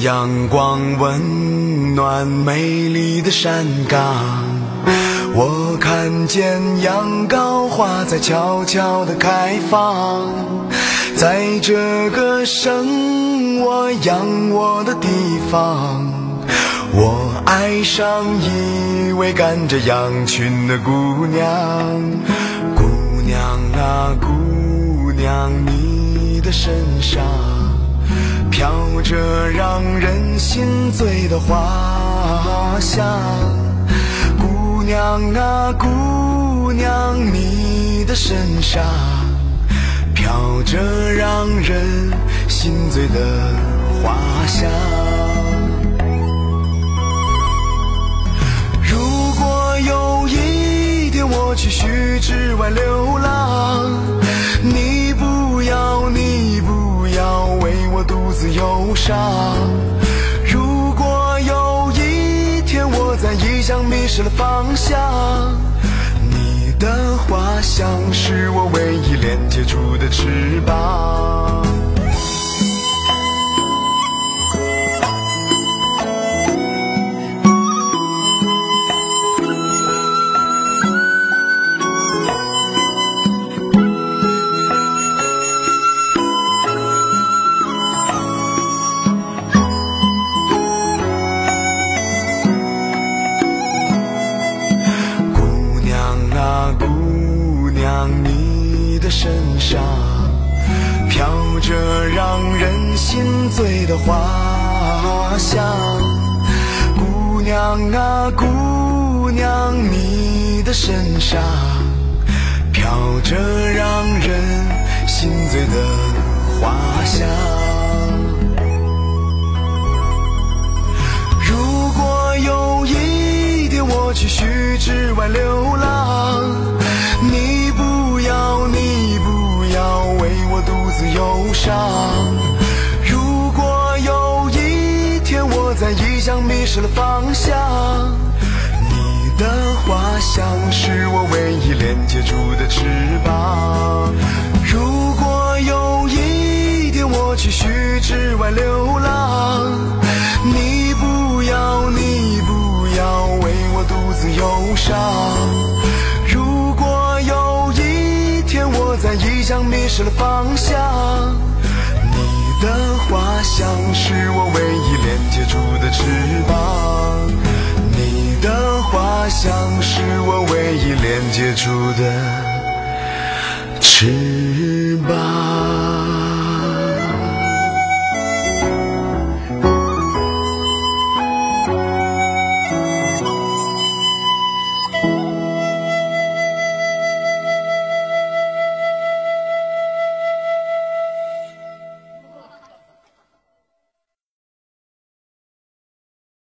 阳光温暖美丽的山岗，我看见羊羔花在悄悄地开放，在这个生我养我的地方，我爱上一位赶着羊群的姑娘，姑娘啊姑娘，你的身上。飘着让人心醉的花香，姑娘啊姑娘，你的身上飘着让人心醉的花香。如果有一天我去虚之外流浪，自忧伤。如果有一天我在异乡迷失了方向，你的花香是我唯一连接住的翅膀。的身上飘着让人心醉的花香。姑娘啊姑娘，你的身上飘着让人心醉的花香。如果有一天我去虚之外流浪，忧伤。如果有一天我在异乡迷失了方向，你的花香是我唯一连接住的翅膀。如果有一天我去虚之外流浪，你不要你不要为我独自忧伤。像迷失了方向，你的花香是我唯一连接住的翅膀。你的花香是我唯一连接住的翅膀。